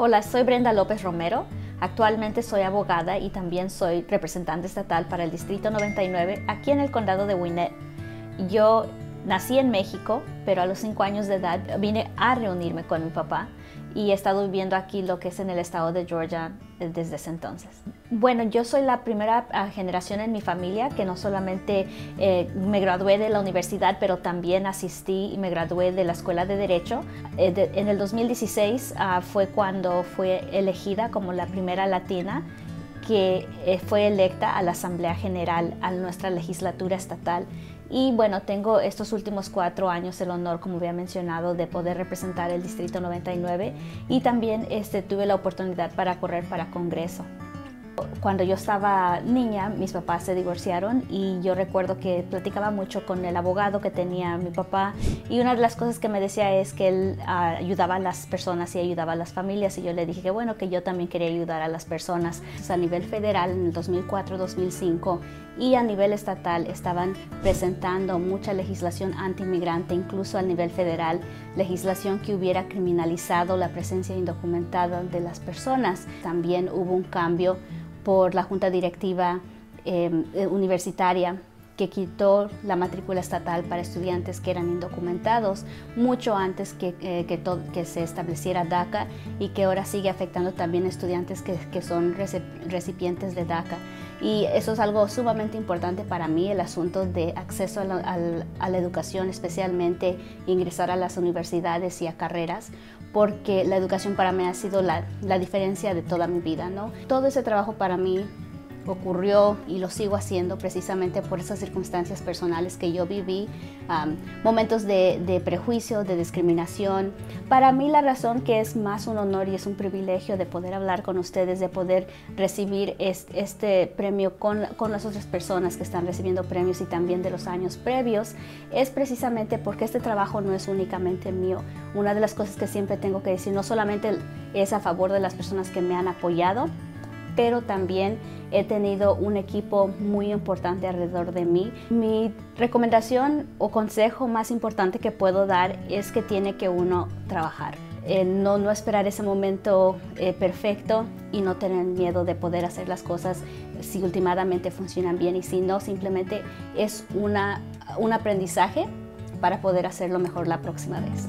Hola, soy Brenda López Romero. Actualmente soy abogada y también soy representante estatal para el Distrito 99 aquí en el condado de Winnet. Yo nací en México, pero a los 5 años de edad vine a reunirme con mi papá y he estado viviendo aquí lo que es en el estado de Georgia desde ese entonces. Bueno, yo soy la primera ah, generación en mi familia que no solamente eh, me gradué de la universidad, pero también asistí y me gradué de la Escuela de Derecho. Eh, en el 2016 ah, fue cuando fue elegida como la primera latina que eh, fue electa a la Asamblea General, a nuestra legislatura estatal. Y bueno, tengo estos últimos cuatro años el honor, como había mencionado, de poder representar el Distrito 99 y también este, tuve la oportunidad para correr para Congreso. Cuando yo estaba niña, mis papás se divorciaron y yo recuerdo que platicaba mucho con el abogado que tenía mi papá y una de las cosas que me decía es que él ah, ayudaba a las personas y ayudaba a las familias y yo le dije que bueno, que yo también quería ayudar a las personas. a nivel federal en el 2004-2005 y a nivel estatal estaban presentando mucha legislación anti-inmigrante, incluso a nivel federal, legislación que hubiera criminalizado la presencia indocumentada de las personas. También hubo un cambio por la Junta Directiva em, eh, Universitaria que quitó la matrícula estatal para estudiantes que eran indocumentados mucho antes que, eh, que, se estableciera DACA y que ahora sigue afectando también a estudiantes que, que son recipientes de DACA. Y eso es algo sumamente importante para mí, el asunto de acceso a la, educación, especialmente ingresar a las universidades y a carreras, porque la educación para mí ha sido la, la diferencia de toda mi vida. ¿no? Todo ese trabajo para mí ocurrió y lo sigo haciendo precisamente por esas circunstancias personales que yo viví, momentos de, prejuicio, de discriminación. Para mí la razón que es más un honor y es un privilegio de poder hablar con ustedes, de poder recibir este, premio con, con las otras personas que están recibiendo premios y también de los años previos, es precisamente porque este trabajo no es únicamente mío. Una de las cosas que siempre tengo que decir, no solamente es a favor de las personas que me han apoyado, pero también he tenido un equipo muy importante alrededor de mí. Mi recomendación o consejo más importante que puedo dar es que tiene que uno trabajar. Eh, no, no esperar ese momento eh, perfecto y no tener miedo de poder hacer las cosas si últimamente funcionan bien y si no, simplemente es una, un aprendizaje para poder hacerlo mejor la próxima vez.